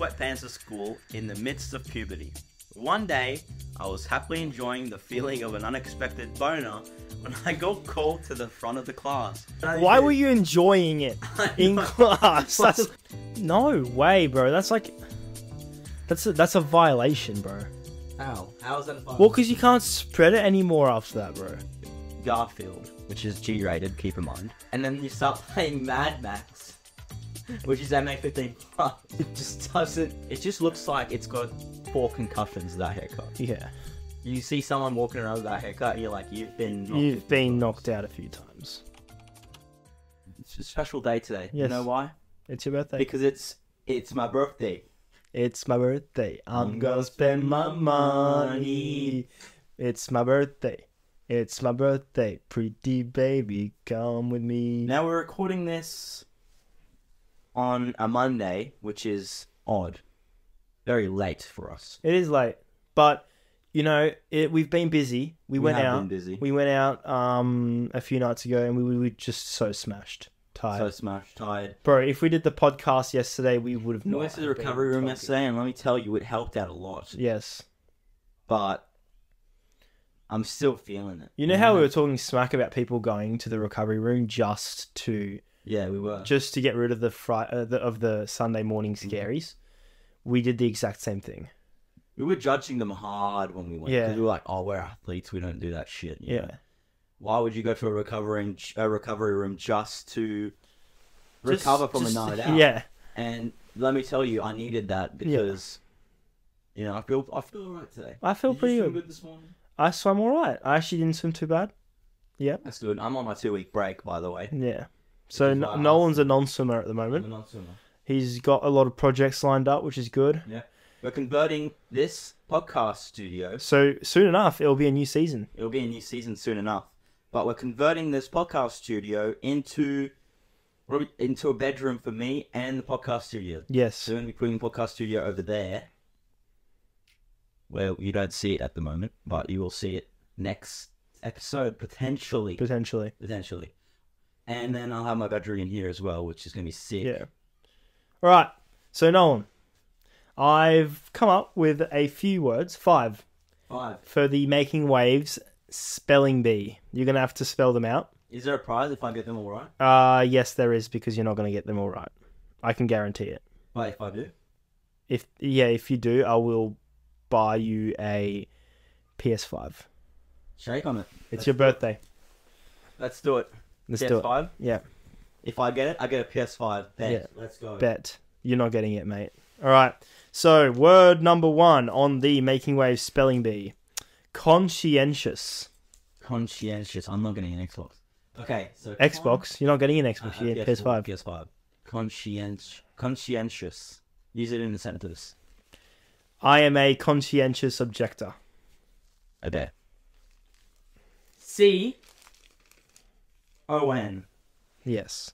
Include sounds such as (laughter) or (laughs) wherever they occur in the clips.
sweatpants to school in the midst of puberty. One day, I was happily enjoying the feeling of an unexpected boner when I got called to the front of the class. Why were you enjoying it (laughs) in class? (laughs) That's no way, bro. That's like that's a, that's a violation, bro. How? How is that a violation? Well, because you can't spread it anymore after that, bro. Garfield, which is G-rated, keep in mind. And then you start (laughs) playing Mad Max, which is MA15 plus. (laughs) It just doesn't. It just looks like it's got four concussions. That haircut. Yeah, You see someone walking around with that haircut, and you're like, you've been. knocked you've been knocked out a few times. It's a special day today. You Yes. know why? It's your birthday. Because it's it's my birthday. It's my birthday. I'm I'm gonna spend my money. It's my birthday. It's my birthday. Pretty baby, come with me. Now we're recording this on a Monday, which is odd. Very late for us. It is late, but you know, it, we've been busy. We, went have out. been busy. We went out um a few nights ago, and we, we were just so smashed, tired. so smashed, tired. Bro, if we did the podcast yesterday, we would have We not. went to the been recovery room talking. yesterday, and let me tell you, it helped out a lot. Yes. But I'm still feeling it. You know how we were talking smack about people going to the recovery room just to Yeah, we were. just to get rid of the fri- uh, the, of the Sunday morning Mm-hmm. scaries. We did the exact same thing. We were judging them hard when we went. Yeah. Because we were like, oh, we're athletes. We don't do that shit. you Yeah. know? Why would you go to a recovering a recovery room just to Just- recover from just- a night (laughs) out? Yeah. And let me tell you, I needed that because, you know, I feel I feel alright today. I feel Did you pretty good. good this morning. I swam all right. I actually didn't swim too bad. Yeah. That's good. I'm on my two week break, by the way. Yeah. So is no, why I Nolan's a non-swimmer at the moment. I'm a non-swimmer. He's got a lot of projects lined up, which is good. Yeah. We're converting this podcast studio. So soon enough, it'll be a new season. It'll be a new season soon enough. But we're converting this podcast studio into into a bedroom for me and the podcast studio. Yes. So we're going to be putting the podcast studio over there. Well, you don't see it at the moment, but you will see it next episode, potentially. Potentially. Potentially. And then I'll have my bedroom in here as well, which is going to be sick. Yeah. All right. So Nolan, I've come up with a few words, five, Five. for the making waves spelling bee. You're gonna have to spell them out. Is there a prize if I get them all right? Uh yes, there is because you're not gonna get them all right. I can guarantee it. But if I do? If yeah, if you do, I will buy you a PS5. Shake on it. It's Let's your do it. birthday. Let's do it. Let's PS5? do it. Yeah, If I get it, I get a PS5. Bet. Yeah. Let's go. bet you're not getting it, mate. All right. So word number one on the making waves spelling bee: conscientious. Conscientious. I'm not getting an Xbox. Okay, so Xbox. You're not getting an Xbox. uh, You get PS5. PS5. Conscient. Conscientious. Use it in a sentence. I am a conscientious objector. Okay. C. O N. Yes.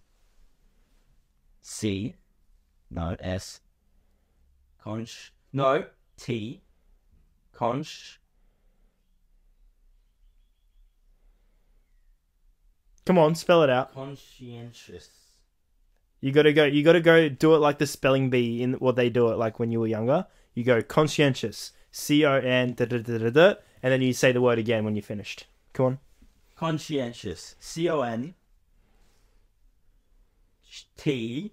C. No. S. Conch. No. T. Conch. Come on, spell it out. Conscientious. You gotta go. You gotta go. Do it like the spelling bee in what they do it like when you were younger. You go conscientious. C O N da da da da da, and then you say the word again when you're finished. Come on. Conscientious. C O N. T.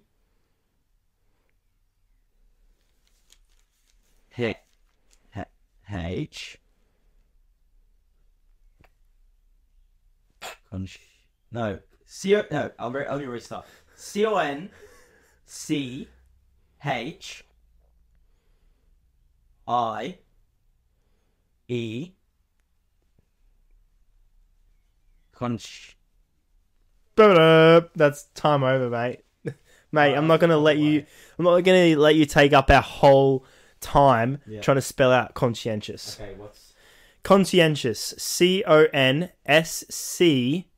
H. No. C O. No. I'll re- I'll be restart. C O N. C. H. I. E. Conch. That's time over, mate. (laughs) mate, I'm not gonna let you. I'm not gonna let you take up our whole time Yeah. trying to spell out conscientious. Okay. What's Conscientious. C O N S C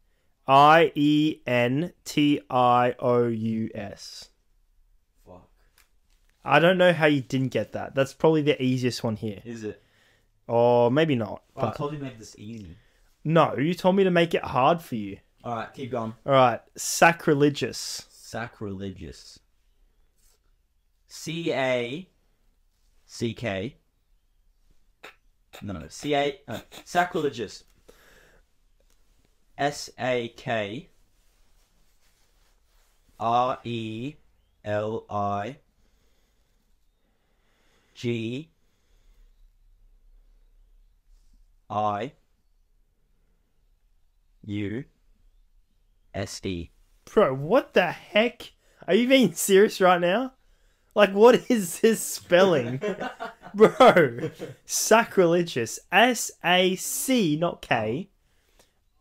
I E N T I O U S. fuck? I don't know how you didn't get that. That's probably the easiest one here. Is it? Or maybe not. I But told you to make this easy. No, you told me to make it hard for you. All right, keep going. All right, sacrilegious. Sacrilegious. C A C K. No, no, C A. Uh, sacrilegious. S A K. R E L I. G. I. U. S E. Bro, what the heck? Are you being serious right now? Like, what (laughs) is this spelling? (laughs) Bro, sacrilegious. S A C, not K.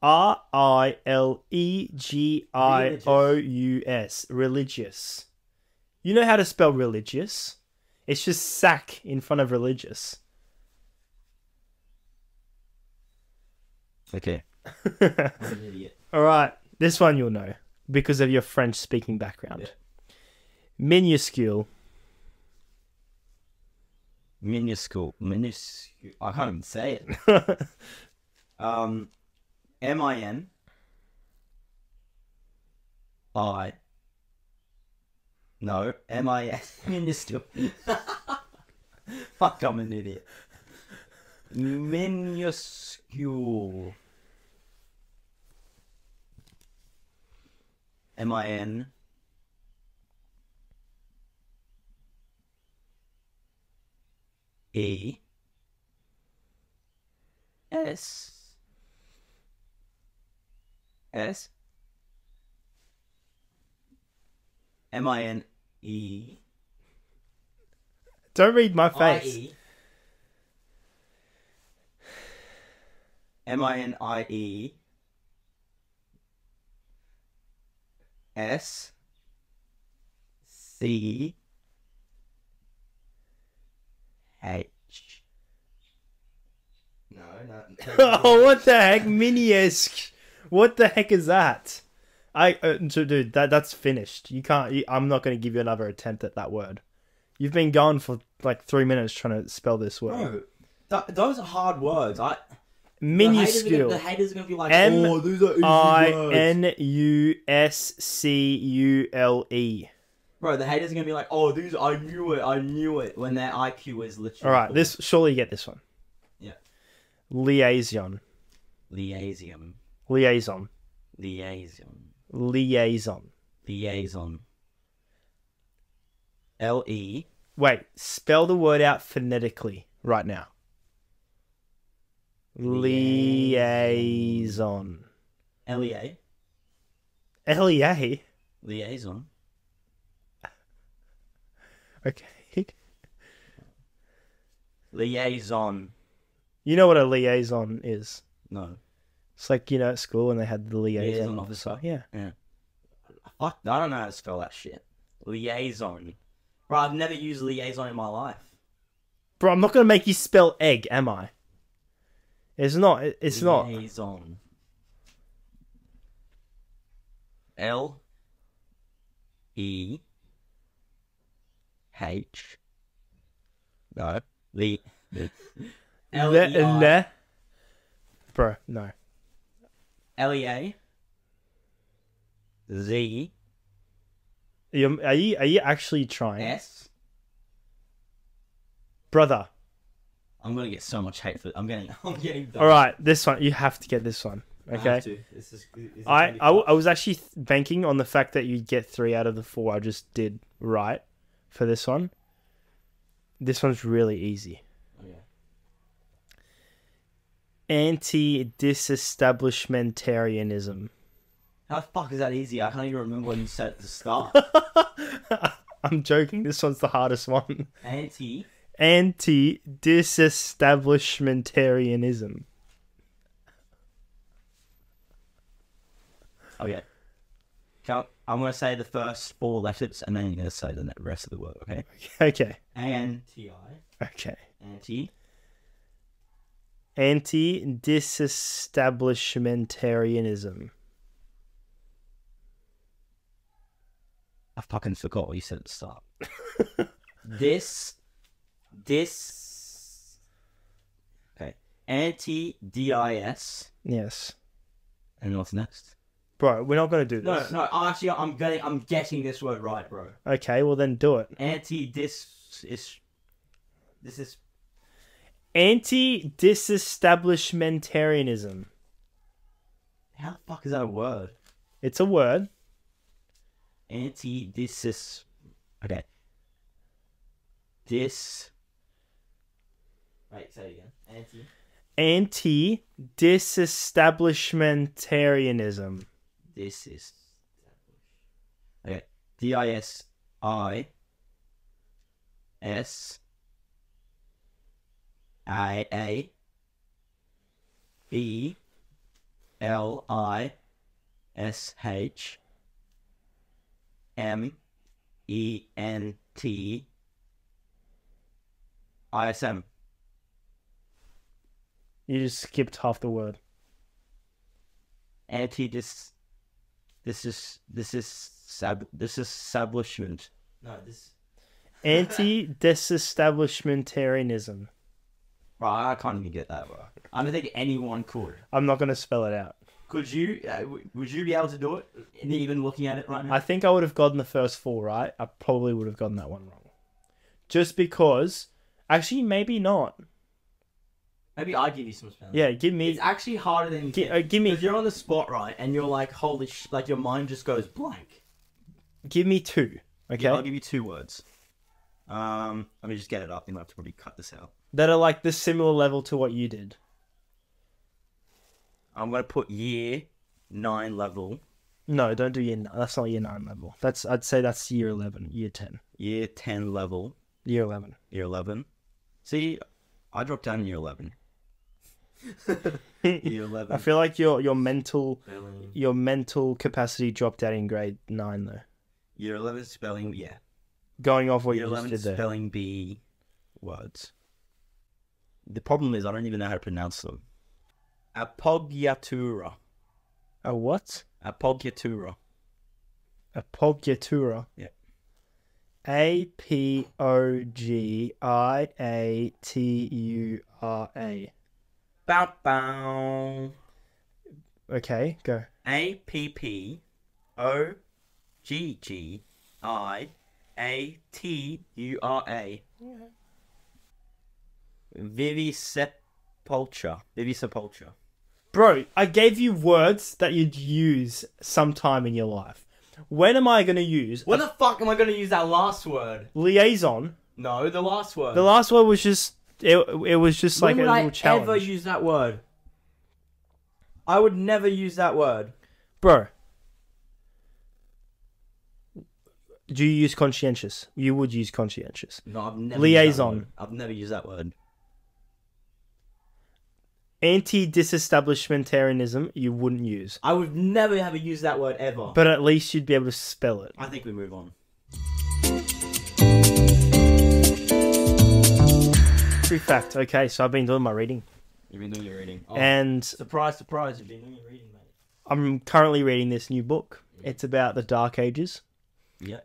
R I L E G I O U S. Religious. You know how to spell religious? It's just sack in front of religious. Okay. (laughs) Idiot. All right, this one you'll know because of your French speaking background. Minuscule. Minuscule. Minuscule. I can't even say it. (laughs) Um, M I N I. No, M I S. (laughs) Minuscule. Fuck, I'm an idiot. Minuscule. M I N. E. S. S. M I N E. Don't read my face. M I N I E. S. C. H. No, no. (laughs) oh, what the heck, Miniesque? What the heck is that? I, uh, so dude, that that's finished. You can't. You, I'm not going to give you another attempt at that word. You've been gone for like three minutes trying to spell this word. Th- those are hard words. I Minuscule. The haters are gonna be like, M oh, these are easy I words." N U S C U L E. Bro, the haters are gonna be like, oh, these, I knew it, I knew it, when their IQ is literally. All right, this surely you get this one. Yeah. Liaison. liaison, Liaison. liaison, Liaison. liaison. L E Wait, spell the word out phonetically right now. Liaison. L E A L E A. liaison. Okay. Liaison. You know what a liaison is? No, It's like you know at school when they had the liaison, liaison officer. officer. Yeah. Yeah. Fuck, I don't know how to spell that shit. Liaison. Bro, I've never used liaison in my life. Bro, I'm not gonna make you spell egg, am I? It's not. It's not. Liaison. L E H No. Li L Le- E le- Bro, no. L E A Z Are you, are you are you actually trying, S brother? I'm gonna get so much hate for I'm getting (laughs) I'm getting All right, this one you have to get this one. I Okay. to. This is, this is I, I. I was actually th- banking on the fact that you'd get three out of the four I just did right for this one. This one's really easy. Oh, okay. Anti disestablishmentarianism. How the fuck is that easy? I can't even remember when you said it at the start. (laughs) I'm joking. This one's the hardest one. Anti Anti disestablishmentarianism. Okay. Oh, Count. I'm gonna say the first four letters, and then you're gonna say the rest of the word. Okay. Okay. A N T I. Okay. Anti. Anti disestablishmentarianism. I fucking forgot what you said at the start. (laughs) this. This. Okay. Anti D I S. Yes. And what's next? Bro, we're not going to do No, this. no. No. Actually, I'm getting. I'm getting this word right, bro. Okay, well then do it. Anti dis is This is Anti disestablishmentarianism. how the fuck is that a word? It's a word. Anti dis Okay. Dis. Say again. Anti. Anti disestablishmentarianism. This is. Okay. D I S I S I A B L I S H M E N T I S M. You just skipped half the word. Anti dis. This is this is sab this is establishment. No, this. (laughs) Anti disestablishmentarianism. Right, I can't even get that word. I don't think anyone could. I'm not going to spell it out. Could you? Uh, would you be able to do it? Even looking at it right now. I think I would have gotten the first four right. I probably would have gotten that one wrong. Just because. Actually, maybe not. Maybe I give you some spelling. Yeah, give me. It's actually harder than you Gi- think. uh, give me- Because you're on the spot, right? And you're like, holy sh! Like your mind just goes blank. Give me two. Okay? I'll give you two words. Um, let me just get it up. You'll have to probably cut this out. that are like the similar level to what you did. I'm gonna put year nine level, No, don't do year nine. That's not year nine level. That's I'd say that's year eleven, year ten, year ten level, year eleven. year eleven. See, I dropped down in year eleven. (laughs) I feel like your your mental spelling. your mental capacity dropped out in grade nine though. Year eleven spelling. Yeah. Going off what Year you just eleven did there. spelling bee words. The problem is I don't even know how to pronounce them. Apogyatura. A what? Apogyatura. A pogyatura. Yeah. A P O G I A T U R A. Bow bow. Okay, go. A P P O G G I A T U R A. Vivisepulture. Vivisepulture. Bro, I gave you words that you'd use sometime in your life. When am I going to use When the fuck am I going to use that last word? liaison? No, the last word. The last word was just it. It was just like when a would little I challenge, ever use that word? I would never use that word. bro. Do you use conscientious? You would use conscientious. No, I've never Liaison. Used that word. I've never used that word. Anti-disestablishmentarianism, you wouldn't use, I would never ever use that word ever. but at least you'd be able to spell it. I think we move on. True fact. Okay, so I've been doing my reading, You've been doing your reading. Oh, and surprise, surprise! You've been doing your reading, mate. I'm currently reading this new book. It's about the Dark Ages. Yeah.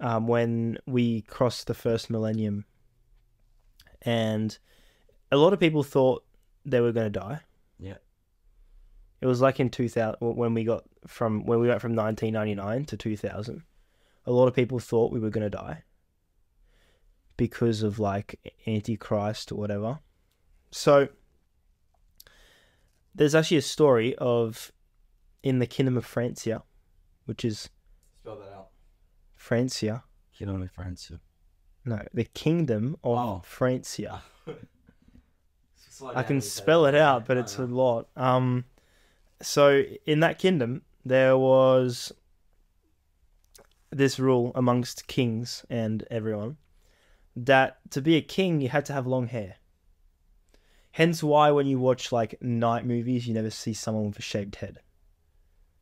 um, when we crossed the first millennium, and a lot of people thought they were going to die. Yeah. It was like in 2000 when we got from when we went from 1999 to 2000. A lot of people thought we were going to die because of like antichrist or whatever. So there's actually a story of in the kingdom of Francia, which is Spell that out. Francia. You know my friends. No, the kingdom of Oh. Francia. (laughs) I can spell it out, but it's a lot. Um, so in that kingdom, there was this rule amongst kings and everyone that to be a king, you had to have long hair. Hence, why when you watch like knight movies, you never see someone with a shaved head.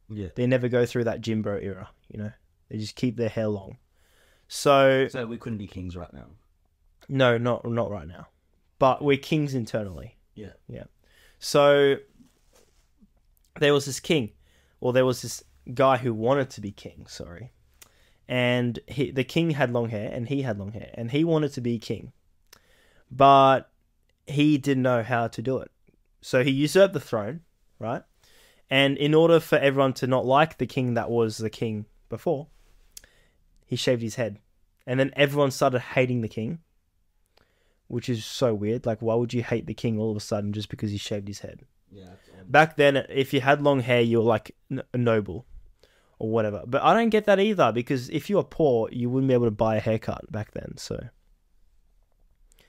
Yeah. They never go through that Jimbo era. You know, they just keep their hair long. So So we couldn't be kings right now. no, not not right now, but we're kings internally. Yeah. Yeah. So there was this king, or there was this guy who wanted to be king. Sorry, and he, the king had long hair, and he had long hair, and he wanted to be king, but he didn't know how to do it. So he usurped the throne, right? And in order for everyone to not like the king that was the king before, he shaved his head, and then everyone started hating the king which is so weird. Like, why would you hate the king all of a sudden just because he shaved his head? Yeah. Back then, if you had long hair, you were like n- a noble or whatever. But I don't get that either because if you were poor, you wouldn't be able to buy a haircut back then. So,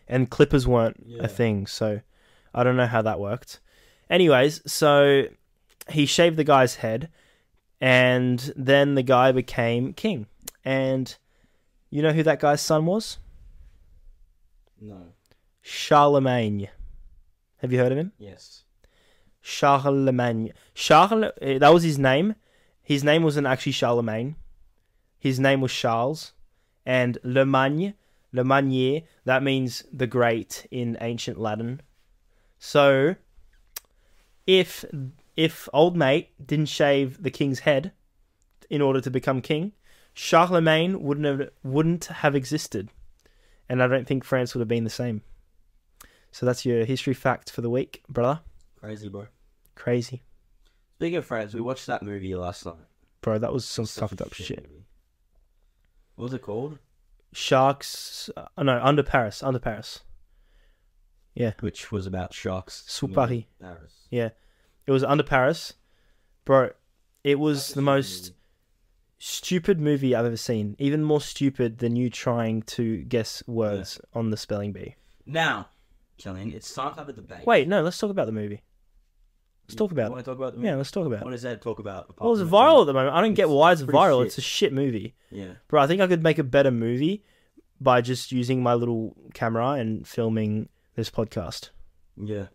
and clippers weren't Yeah. a thing. So, I don't know how that worked. Anyways, so he shaved the guy's head, and then the guy became king. And you know who that guy's son was? No. Charlemagne. Have you heard of him? Yes. Charlemagne. Charles, eh, that was his name. His name wasn't actually Charlemagne. His name was Charles. And Le Magne, Le Magnier, that means the great in ancient Latin. So, if if old mate didn't shave the king's head in order to become king, Charlemagne wouldn't have wouldn't have existed, and I don't think France would have been the same. So that's your history fact for the week, brother. Crazy, bro. Crazy. Speaking of friends, we watched that movie last night. Bro, that was some Such fucked up shit. movie. What was it called? Sharks. Uh, no, Under Paris. Under Paris. Yeah. Which was about sharks. Sous in Paris. Yeah. It was Under Paris. Bro, it was the most movie. stupid movie I've ever seen. Even more stupid than you trying to guess words on the spelling bee. Now, Kilian, it's time to have a debate. Wait, no, let's talk about the movie. Let's talk about it. want to talk about the movie? Yeah, let's talk about it. What is there to talk about? apart Well, it's from viral at the moment. I don't get It's why it's pretty viral. shit. It's a shit movie. Yeah. Bro, I think I could make a better movie by just using my little camera and filming this podcast. Yeah.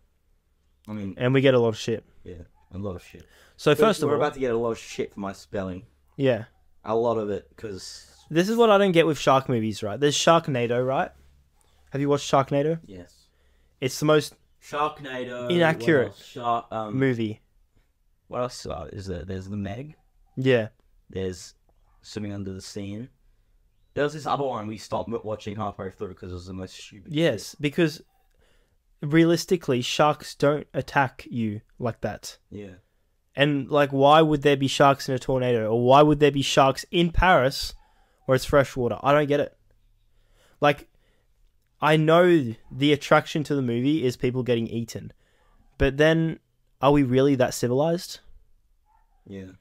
I mean, And we get a lot of shit. yeah, a lot of shit. So, first of all we're all, about to get a lot of shit for my spelling. yeah. A lot of it, because This is what I don't get with shark movies, right? There's Sharknado, right? Have you watched Sharknado? yes, It's the most Sharknado. Inaccurate. Shark. Um, movie. What else is there? There's the Meg. Yeah. There's swimming under the sea. There was this other one we stopped watching halfway through because it was the most stupid. Yes, because realistically, sharks don't attack you like that. Yeah. And like, why would there be sharks in a tornado, or why would there be sharks in Paris, where it's fresh water? I don't get it. Like, I know the attraction to the movie is people getting eaten, but then, are we really that civilized? Yeah.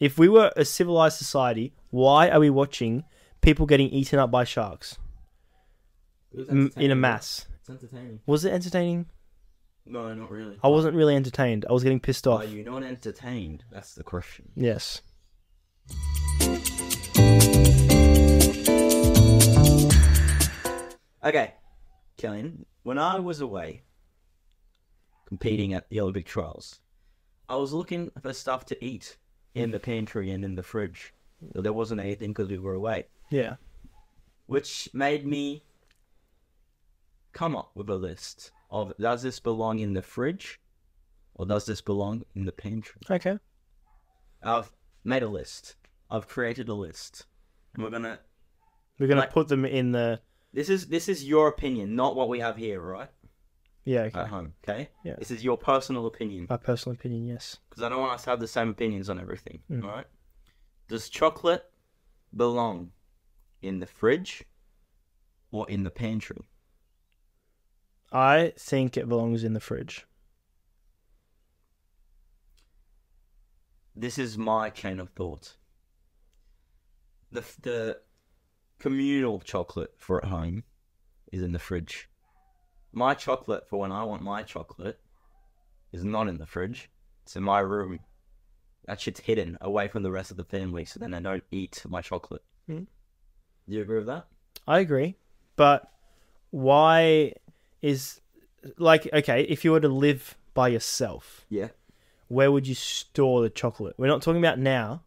If we were a civilized society, why are we watching people getting eaten up by sharks It was M- in a mass? It's entertaining. Was it entertaining? No, not really. I wasn't really entertained. I was getting pissed off. Are you not entertained? That's the question. Yes. Okay, Kilian, when I was away competing at the Olympic trials, I was looking for stuff to eat in the pantry and in the fridge. There wasn't anything because we were away, Yeah. which made me come up with a list of does this belong in the fridge or does this belong in the pantry? Okay. I've made a list. I've created a list. And we're gonna We're gonna Like- put them in the. This is this is your opinion, not what we have here, right? Yeah. Okay. At home, okay? Yeah. This is your personal opinion. My personal opinion. Yes. because I don't want us to have the same opinions on everything. Mm. All right. Does chocolate belong in the fridge or in the pantry? I think it belongs in the fridge. This is my chain of thought. The the communal chocolate for at home is in the fridge. My chocolate for when I want my chocolate is not in the fridge. It's in my room. That shit's hidden away from the rest of the family, so then I don't eat my chocolate. Hmm. Do you agree with that? I agree, but why is like okay? If you were to live by yourself, Yeah. where would you store the chocolate? We're not talking about now.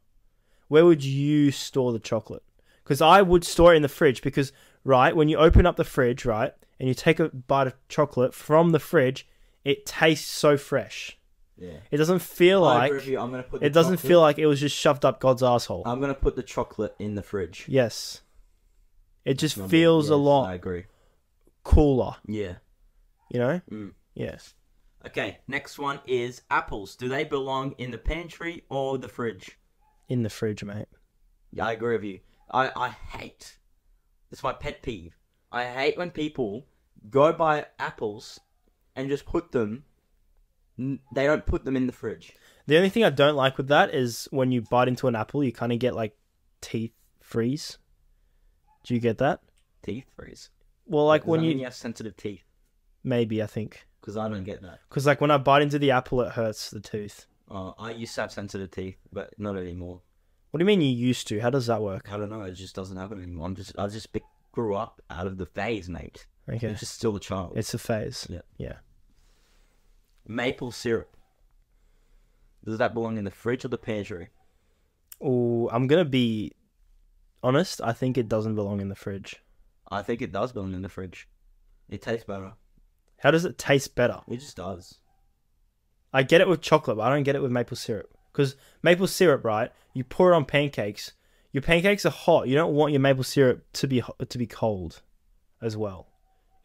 Where would you store the chocolate? Because I would store it in the fridge. Because right when you open up the fridge, right, and you take a bite of chocolate from the fridge, it tastes so fresh. Yeah. It doesn't feel I like agree with you. I'm gonna put. it doesn't chocolate- feel like it was just shoved up God's asshole. I'm gonna put the chocolate in the fridge. yes, it just Number- feels a lot I agree. cooler. Yeah. You know? Mm. Yes. Okay. Next one is apples. Do they belong in the pantry or the fridge? In the fridge, mate. Yeah, I agree with you. I I hate. It's my pet peeve. I hate when people go buy apples and just put them. They don't put them in the fridge. The only thing I don't like with that is when you bite into an apple, you kind of get like teeth freeze. Do you get that? Teeth freeze. Well, like when you you have sensitive teeth. maybe I think Because I don't get that. because like when I bite into the apple, it hurts the tooth. Uh, I used to have sensitive teeth, but not anymore. What do you mean you used to? How does that work? I don't know. It just doesn't happen anymore. I'm just I just be- grew up out of the phase, mate. Okay, I'm just still a child. it's a phase. Yeah. yeah. Maple syrup. Does that belong in the fridge or the pantry? Oh, I'm gonna be honest. I think it doesn't belong in the fridge. I think it does belong in the fridge. It tastes better. How does it taste better? It just does. I get it with chocolate, but I don't get it with maple syrup. Because maple syrup, right? You pour it on pancakes. Your pancakes are hot. You don't want your maple syrup to be to be cold, as well.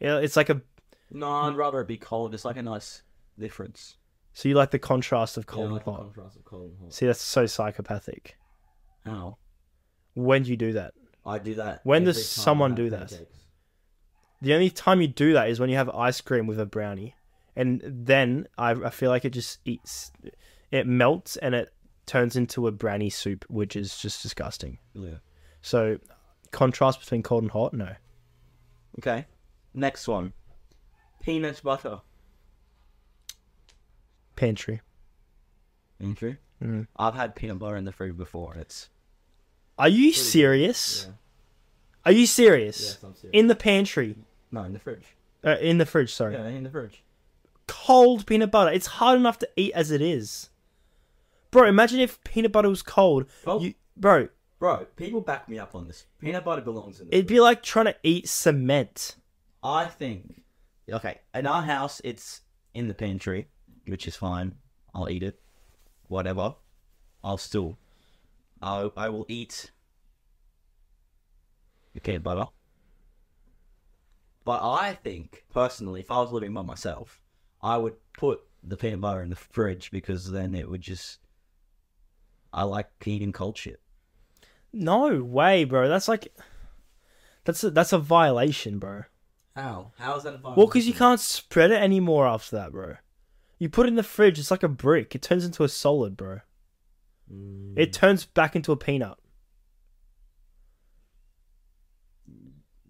Yeah, it's like a. No, I'd rather it be cold. It's like a nice difference. So you like the contrast of Yeah, I cold like and the hot. contrast of cold and hot. See, that's so psychopathic. How? When do you do that? I do that. When does someone do that? pancakes. The only time you do that is when you have ice cream with a brownie, and then I, I feel like it just eats, it melts and it turns into a brownie soup, which is just disgusting. Yeah. So, contrast between cold and hot, no. Okay. Next one. Peanut butter. Pantry. Pantry. Mm. I've had peanut butter in the fridge before. It's Are you serious? Are you serious? I'm serious. In the pantry, no, in the fridge. uh, in the fridge. Sorry, Yeah, in the fridge. cold peanut butter. It's hard enough to eat as it is, bro. Imagine if peanut butter was cold. Oh. You, bro, Bro, people back me up on this. Peanut butter belongs in the it'd be like trying to eat cement. I think. Okay, in our house, it's in the pantry, which is fine. I'll eat it. Whatever. I'll still. I I will eat the peanut butter. But I think, personally, if I was living by myself, I would put the peanut butter in the fridge because then it would just. I like eating cold shit. No way, bro. That's like, that's a, that's a violation, bro. How? How is that a violation? Well, because you can't spread it anymore after that, bro. You put it in the fridge, it's like a brick. It turns into a solid, bro. Mm. It turns back into a peanut.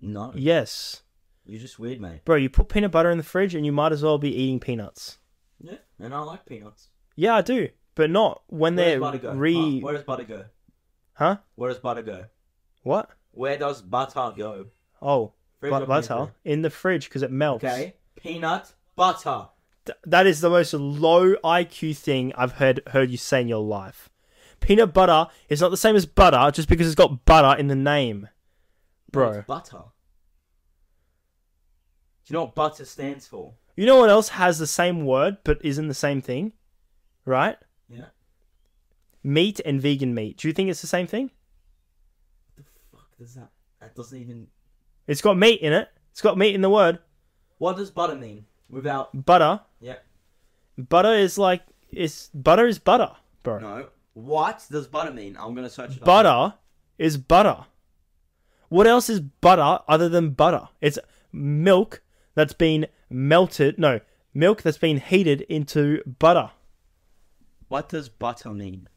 No. Yes. You're just weird, mate. Bro, you put peanut butter in the fridge and you might as well be eating peanuts. Yeah, and I like peanuts. Yeah, I do. But not when Where they're re. Huh? Where does butter go? Huh? Where does butter go? What? Where does butter go? Oh, Fridge but or butter pantry? in the fridge because it melts. Okay, peanut butter. Th- that is the most low IQ thing I've heard heard you say in your life. Peanut butter is not the same as butter just because it's got butter in the name, bro. it's butter. Do you know what butter stands for? You know what else has the same word but isn't the same thing? Right? Meat and vegan meat. Do you think it's the same thing? The fuck does that? That doesn't even. It's got meat in it. It's got meat in the word. What does butter mean without? Butter. Yeah. Butter is like it's butter is butter, bro. No. What does butter mean? I'm gonna search it. up. Butter is butter. What else is butter other than butter? It's milk that's been melted. No, milk that's been heated into butter. What does butter mean?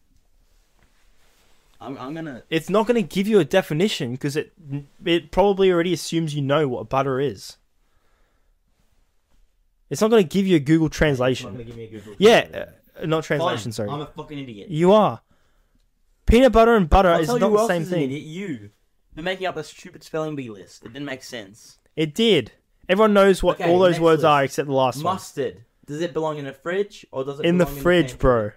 I'm, I'm gonna. It's not going to give you a definition because it it probably already assumes you know what butter is. It's not going to give you a Google It's not translation. gonna give me a Google Yeah, translation. uh, not translation. Fine, Sorry, I'm a fucking idiot. you are. Peanut butter and butter I'll is tell not you the else same is an thing. idiot. You. You're making up a stupid spelling bee list. It didn't make sense. It did. Everyone knows what Okay, all those words list. are except the last one. Mustard. Does it belong in a fridge or does it In the belong fridge, pantry? bro.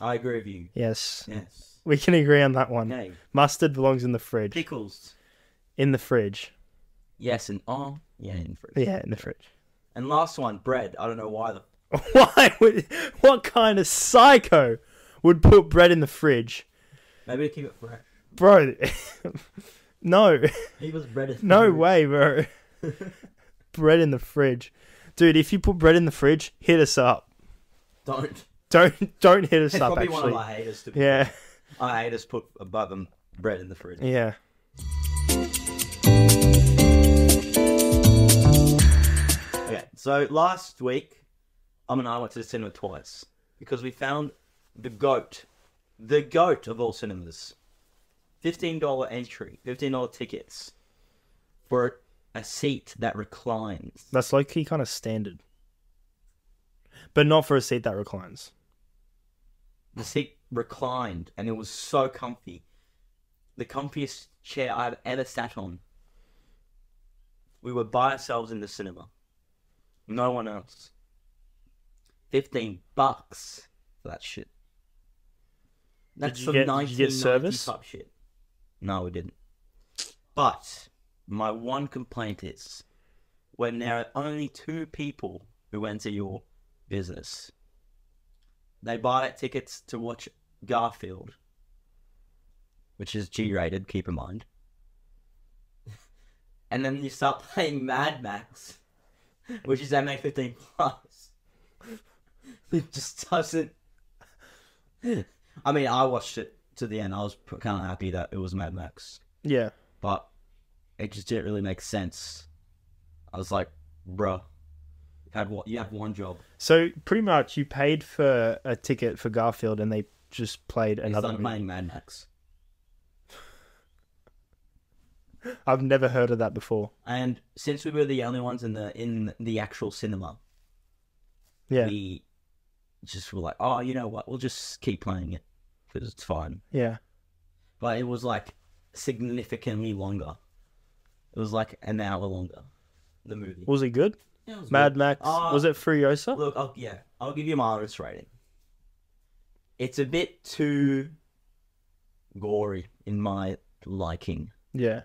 I agree with you. Yes, Yes. We can agree on that one. Okay. Mustard belongs in the fridge. Pickles. In the fridge. Yes, and oh, yeah, in the fridge. Yeah, in the fridge. And last one, bread. I don't know why the (laughs) Why would what kind of psycho would put bread in the fridge? maybe to keep it fresh. Bro (laughs) No. He was bread. in the No fridge. way, bro. (laughs) bread in the fridge. Dude, if you put bread in the fridge, hit us up. Don't. Don't don't hit us It's up probably one of actually. our haters. To be Yeah. Our just put above them bread in the fridge. Yeah. So last week, Um and I went to the cinema twice because we found the goat, the goat of all cinemas. Fifteen dollar entry, fifteen dollar tickets for a seat that reclines. That's low key kind of standard, but not for a seat that reclines. The seat reclined and it was so comfy. The comfiest chair I've ever sat on. We were by ourselves in the cinema. No one else. 15 bucks for that shit. That's you some get- did you get service? type shit. No, we didn't. But my one complaint is when there are only two people who enter your business, they buy tickets to watch Garfield, which is G rated, keep in mind. (laughs) And then you start playing Mad Max, which is MA 15 plus. It just doesn't. I mean, I watched it to the end. I was kind of happy that it was Mad Max, Yeah, but it just didn't really make sense. I was like, bruh, had what? You have one job. so pretty much you paid for a ticket for Garfield, and they just played another. movie. playing Mad Max. (laughs) I've never heard of that before. And since we were the only ones in the in the actual cinema, Yeah, we just were like, oh, you know what? We'll just keep playing it because it's fine. yeah. But it was like significantly longer. It was like an hour longer. The movie. Was it good? Yeah, was Mad good. Max. Uh, was it Furiosa? Look, I'll, yeah, I'll give you my honest rating. It's a bit too gory in my liking. Yeah.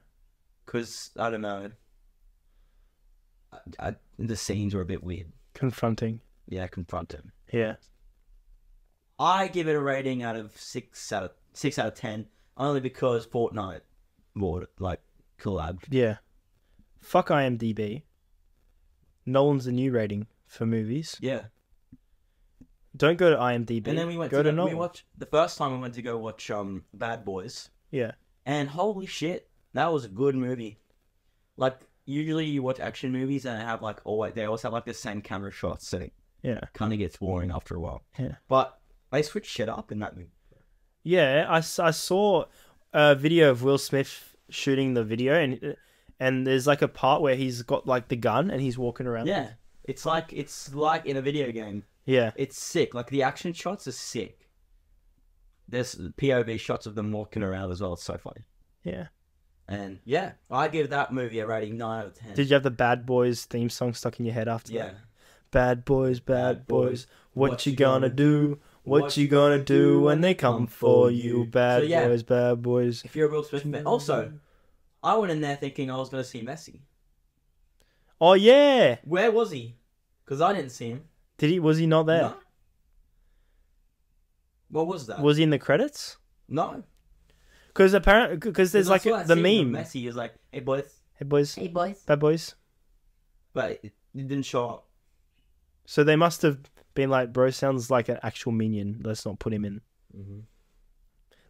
Because, I don't know. I, I, the scenes were a bit weird. Confronting. Yeah, confronting. Yeah. I give it a rating out of six out of six out of ten, only because Fortnite it, like collabed. Yeah. Fuck IMDb. Nolan's a new rating for movies. Yeah, Don't go to IMDb. and then we went go to, to go, we watched the first time we went to go watch um Bad Boys, Yeah. and holy shit, that was a good movie. Like usually you watch action movies and they have like always they always have like the same camera shots, so it Yeah. kind of gets boring after a while. Yeah. But they switched shit up in that movie. Yeah, I, I saw a video of Will Smith shooting the video, and and there's like a part where he's got like the gun and he's walking around. Yeah, it's like it's like in a video game. Yeah. It's sick. Like the action shots are sick. There's POV shots of them walking around as well. It's so funny. Yeah. And yeah, I give that movie a rating nine out of ten. Did you have the Bad Boys theme song stuck in your head after that? Yeah. that? Bad boys, bad, Bad boys, what, what you gonna gonna do? What you gonna do when they come for you? Bad So, yeah. boys, bad boys. If you're a Will Smith fan, also, I went in there thinking I was gonna see Messi. Oh yeah, Where was he? Because I didn't see him. did he? Was he not there? No. What was that? Was he in the credits? no. Because apparently, because there's like I saw that the meme. Messi is like, "Hey boys, Hey boys, hey boys," bad boys. but it, it didn't show up. So they must have been like, bro, sounds like an actual minion. Let's not put him in. Mm-hmm.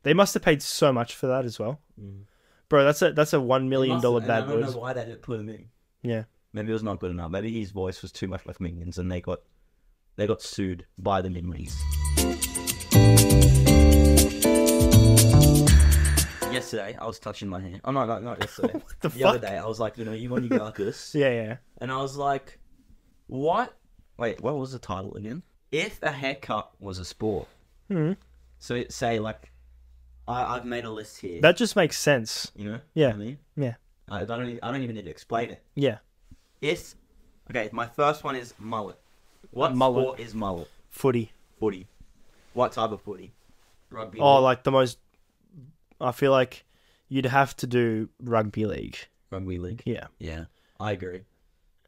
They must have paid so much for that as well, Mm. Bro. That's a that's a one million dollar bad. I don't know why they didn't put him in. Yeah, Maybe it was not good enough. Maybe his voice was too much like Minions, and they got they got sued by the Minions. Yesterday, I was touching my hand. Oh no, no, not yesterday. (laughs) What the the other day, I was like, you know, you when you go like this, (laughs) yeah, yeah. and I was like, what? Wait, what was the title again? If a haircut was a sport, hmm so it say like, I I've made a list here. That just makes sense. you know, Yeah. I mean, Yeah, I don't e- I don't even need to explain it. yeah. If okay, my first one is mullet. What Mullet. sport is mullet? Footy. Footy. What type of footy? Rugby. Oh, league. like the most. I feel like you'd have to do rugby league. rugby league. Yeah, Yeah, I agree.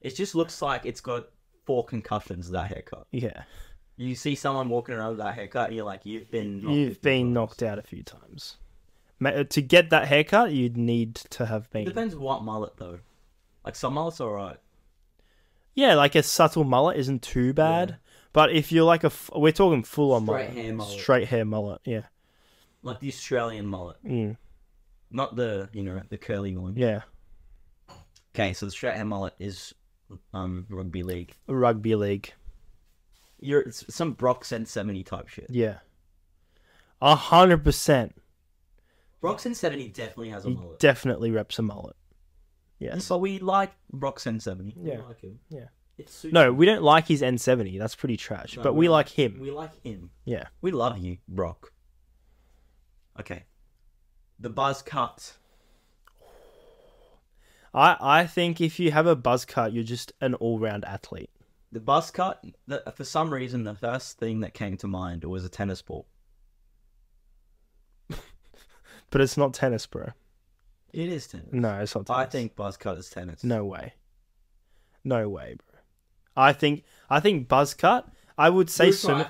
It just looks like it's got four concussions. That haircut. yeah. You see someone walking around with that haircut, and you're like, you've been. knocked You've been knocked out a few times. Ma- To get that haircut, you'd need to have It been. depends what mullet though. Like some mullets are alright. Yeah, like a subtle mullet isn't too bad. But if you're like a, f- we're talking full on Straight mullet, hair mullet. straight hair mullet. Yeah, Like the Australian mullet, mm. not the you know the curly one. yeah, Okay, so the straight hair mullet is um rugby league. Rugby league. You're it's some Brox and seventy type shit. Yeah. A hundred percent. Brox and seventy definitely has a He mullet. definitely reps a mullet. Yes. So we like and seventy. We Yeah. like him. Yeah. It's No, we don't like his N70. That's pretty trash. No, but we we like him. We like him. Yeah. We love you, Brock. Okay. The buzz cut. I, I think if you have a buzz cut, you're just an all round athlete. The buzz cut. The, for some reason, the first thing that came to mind was a tennis ball. (laughs) But it's not tennis, bro. It is tennis. No, it's not tennis. I think buzz cut is tennis. No way. No way, bro. I think I think buzz cut. I would say swimming.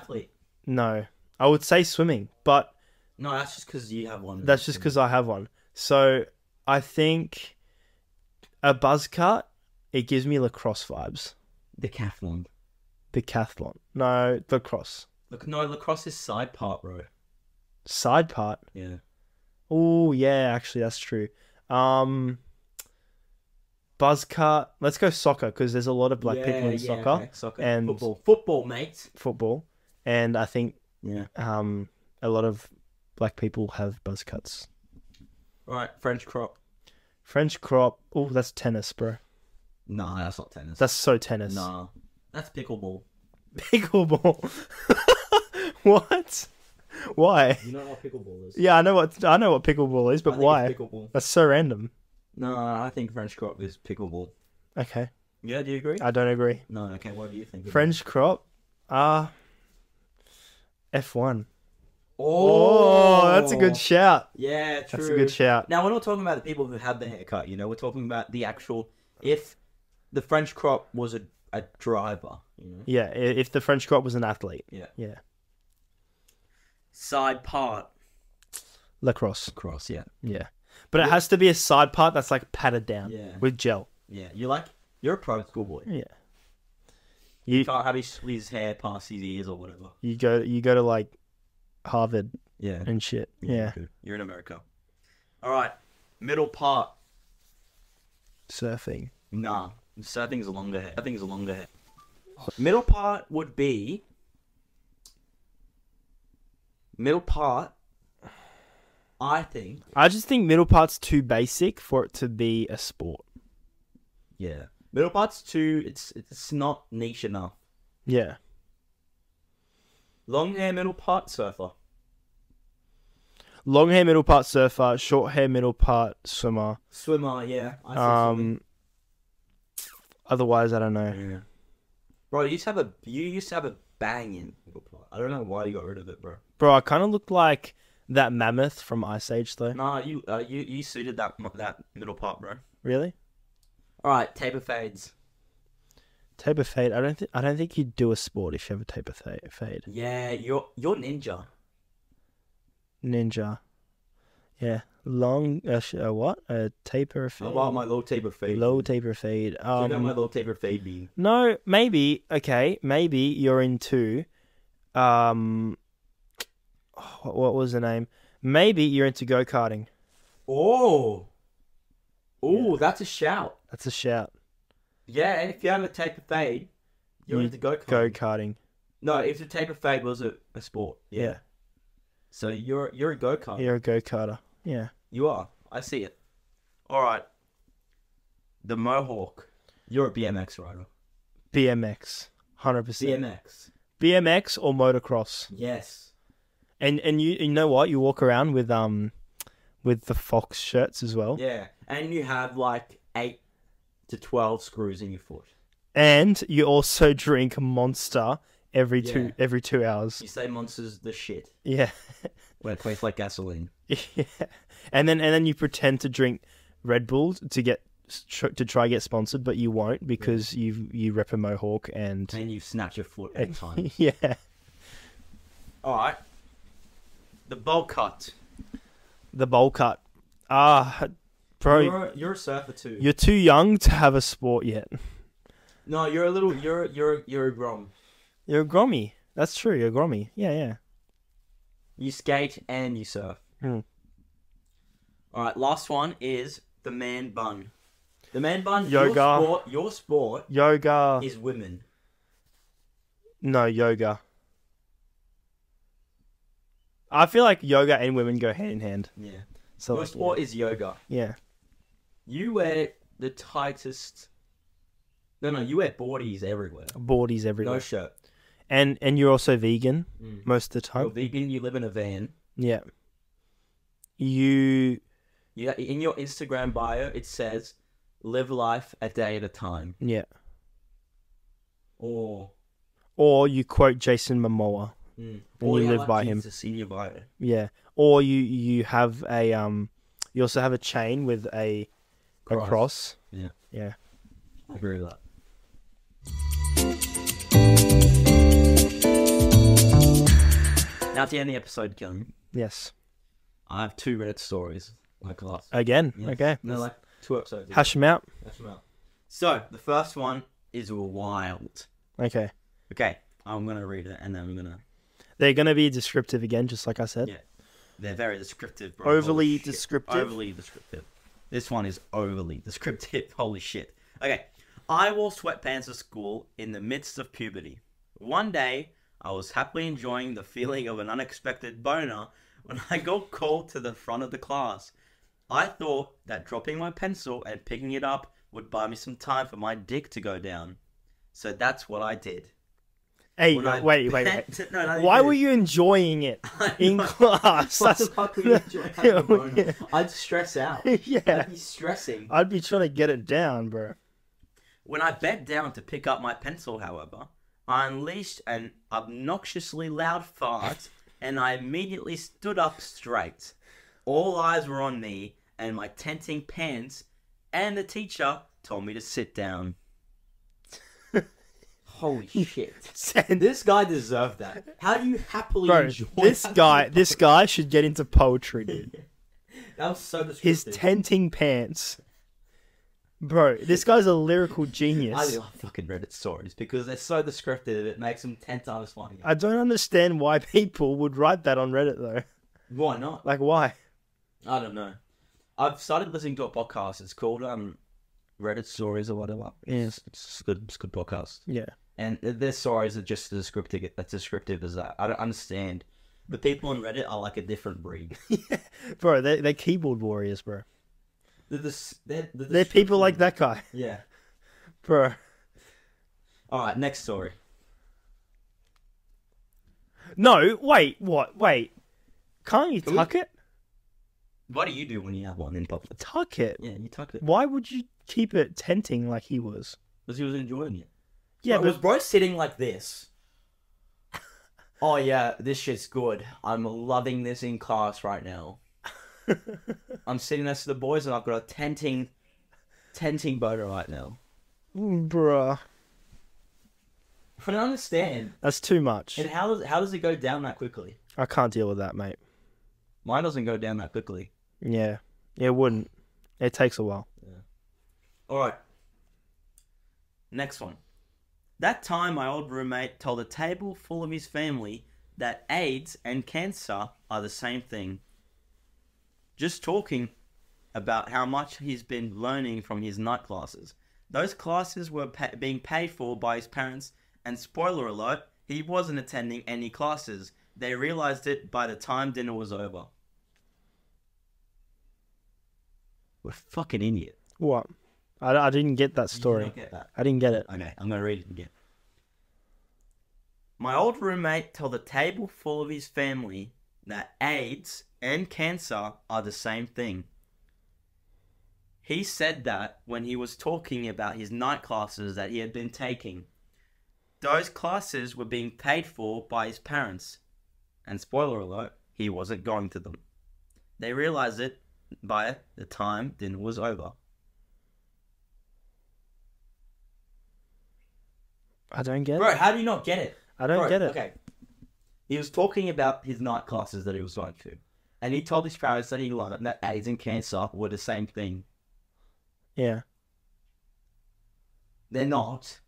No, I would say swimming, but No, that's just because you have one. that's just because I have one. So I think a buzz cut. It gives me lacrosse vibes. Decathlon. Decathlon. No, lacrosse. Look, no, lacrosse is side part, bro. Side part. Yeah. Oh yeah, actually that's true. Um, buzz cut. Let's go soccer because there's a lot of black people in soccer, okay, soccer, and- football, football, mate. football, and I think Yeah. um a lot of black people have buzz cuts. All right, French crop. French crop. Oh, that's tennis, bro. Nah, that's not tennis. That's so tennis. nah, that's pickleball. (laughs) Pickleball. (laughs) what? Why? You know what pickleball is? Yeah, I know what I know what pickleball is, but why? pickleball. That's so random. No, I think French crop is pickleball. Okay, Yeah, do you agree? I don't agree. no, okay. What do you think? French crop. Ah. F one. Oh, Oh, that's a good shout. Yeah, true. That's a good shout. Now we're not talking about the people who have the haircut. You know, we're talking about the actual. If the French crop was a a driver, you know, Yeah, if the French crop was an athlete. Yeah. Yeah. side part Lacrosse. cross. Yeah, Yeah. But it has to be a side part that's like patted down Yeah. with gel. yeah. You like you're a pro schoolboy. Yeah. You You can't have his, his hair past his ears or whatever. you go you go to like Harvard Yeah, and shit. Yeah. good. You're in America. All right, middle part. Surfing. Nah, surfing's a longer hair. Surfing's a longer hair. Middle part would be. Middle part. I think. I just think middle part's too basic for it to be a sport. Yeah. Middle part's too. It's it's not niche enough. Yeah. Long hair, middle part, surfer. Long hair middle part surfer, short hair middle part swimmer. Swimmer, yeah. I Um otherwise I don't know. Yeah. Bro, you used to have a you used to have a bang in. I don't know why you got rid of it, bro. Bro, I kind of looked like that mammoth from Ice Age though. Nah, you uh, you you suited that that middle part, bro. Really? All right, taper fades. Taper fade. I don't think I don't think you'd do a sport if you have a taper fa- fade. Yeah, you're you're ninja. Ninja. Yeah. Long uh, sh- uh, what? A taper How fade. about my low taper fade? Low taper fade. Um my low taper fade beam. No, maybe. Okay, maybe you're into um what, what was the name? Maybe you're into go-karting. Oh, oh, Yeah. that's a shout. That's a shout. Yeah, and if you have a taper fade, you're You into go kart. Go-karting. No, if the taper fade was a, a sport, yeah. Yeah. So you're you're a go kart. You're a go-karter. Yeah. You are. I see it. All right. The mohawk. You're a BMX rider. BMX. 100%. BMX. BMX or motocross. Yes. And and you you know what? You walk around with um with the Fox shirts as well. Yeah, and you have like eight to twelve screws in your foot. And you also drink Monster every two every 2 hours. You say monsters the shit. Yeah. (laughs) When it tastes like gasoline. (laughs) yeah. And then and then you pretend to drink Red Bull to get to try get sponsored, but you won't because you you rep a mohawk and And you snatch your foot every (laughs) time. yeah. All right. The bowl cut. The bowl cut. Ah, bro, You're a, you're a surfer too. you're too young to have a sport yet. no, you're a little. You're you're you're a grom. You're a grommy. That's true. You're a grommy. Yeah, yeah. You skate and you surf. Hmm. All right. Last one is the man bun. The man bun. Yoga. Your sport, your sport Yoga. is women. No, yoga. I feel like yoga and women go hand in hand. Yeah. So Your like, sport is yoga. yeah. You wear the tightest. No, no, you wear boardies everywhere. boardies everywhere. No shirt. And and you're also vegan Mm. most of the You're time. vegan. You live in a van. Yeah. You Yeah, in your Instagram bio it says, "Live life a day at a time." yeah. Or Or you quote Jason Momoa. Mm. Or you live by him. Your bio. Yeah. Or you you have a um you also have a chain with a a Cross. cross. Yeah. Yeah. I agree with that. Now, at the end of the episode, Kim, Yes. I have two Reddit stories like last. Again. Yes. Okay. They're like two episodes. ago. Hash them out. Hash them out. So, the first one is wild. Okay. Okay, I'm going to read it and then I'm going to. They're gonna be descriptive again, just like I said. Yeah. They're very descriptive, bro. Overly Holy shit. descriptive? Overly descriptive. This one is overly descriptive. (laughs) Holy shit. Okay. I wore sweatpants to school in the midst of puberty. One day, I was happily enjoying the feeling of an unexpected boner when I got called to the front of the class. I thought that dropping my pencil and picking it up would buy me some time for my dick to go down. So that's what I did. Hey, I wait, wait, wait. (laughs) No, Why were you enjoying it (laughs) in class? What the fuck were you enjoying (laughs) having a boner? Yeah. I'd stress out. yeah. I'd be stressing. I'd be trying to get it down, bro. When I bent down to pick up my pencil, however, I unleashed an obnoxiously loud fart and I immediately stood up straight. All eyes were on me and my tenting pants, and the teacher told me to sit down. (laughs) Holy (laughs) shit. This guy deserved that. How do you happily bro, enjoy this guy, this guy should get into poetry, dude. (laughs) That was so descriptive. His tenting pants, bro. This guy's a lyrical genius. I love fucking Reddit stories because they're so descriptive. It makes them ten times funnier. I don't understand why people would write that on Reddit though. Why not? Like, why? I don't know. I've started listening to a podcast. It's called um, Reddit Stories or whatever. Yes. It's a good. It's a good podcast. Yeah. And their stories are just as descriptive. As descriptive as that. I don't understand. The people on Reddit are like a different breed. (laughs) (laughs) bro, they're, they're keyboard warriors, bro. They're, the, they're, the They're people like that guy, Yeah. (laughs) bro. All right. Next story. No, wait, what? Wait, can't you tuck it? What do you do when you have one in public? Tuck it. Yeah, you tuck it Why would you keep it tenting like he was? because he was enjoying it. Yeah, but was bro sitting like this? (laughs) oh yeah, this shit's good. I'm loving this in class right now. (laughs) I'm sitting next to the boys and I've got a tenting, tenting boner right now. Mm, bruh, I don't understand. that's too much. And how does how does it go down that quickly? I can't deal with that, mate. Mine doesn't go down that quickly. Yeah, it wouldn't. It takes a while. All right. Next one. That time, my old roommate told a table full of his family that AIDS and cancer are the same thing. Just talking about how much he's been learning from his night classes. Those classes were pa- being paid for by his parents, and spoiler alert, he wasn't attending any classes. They realized it by the time dinner was over. We're fucking idiot. What? I, I didn't get that story. don't get that. I didn't get it. Okay, I'm gonna read it again. My old roommate told a table full of his family that AIDS and cancer are the same thing. He said that when he was talking about his night classes that he had been taking. Those classes were being paid for by his parents. And spoiler alert, he wasn't going to them. They realized it by the time dinner was over. I don't get Bro, it. Bro, how do you not get it? I don't Bro, get it. Okay. He was talking about his night classes that he was going to. And he told his parents that he learned that AIDS and cancer were the same thing. Yeah. They're not.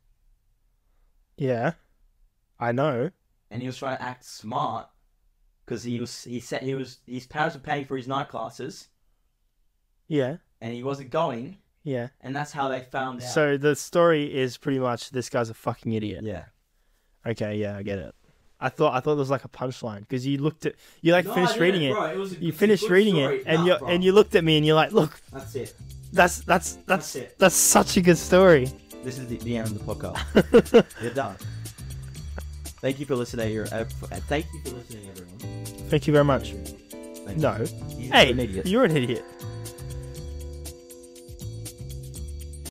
Yeah. I know. And he was trying to act smart because he was he said he was his parents were paying for his night classes Yeah. and he wasn't going Yeah. and that's how they found out. So the story is pretty much this guy's a fucking idiot. yeah, Okay, yeah, I get it. I thought I thought it was like a punchline because you looked at you like finished reading it. You finished reading it and you and you looked at me and you're like, look, That's it. that's that's that's That's it. that's such a good story. This is the, the end of the podcast. (laughs) You're done. Thank you for listening. Your, uh, thank you for listening, everyone. Thank you very much. You. No. He's Hey, an idiot. you're an idiot.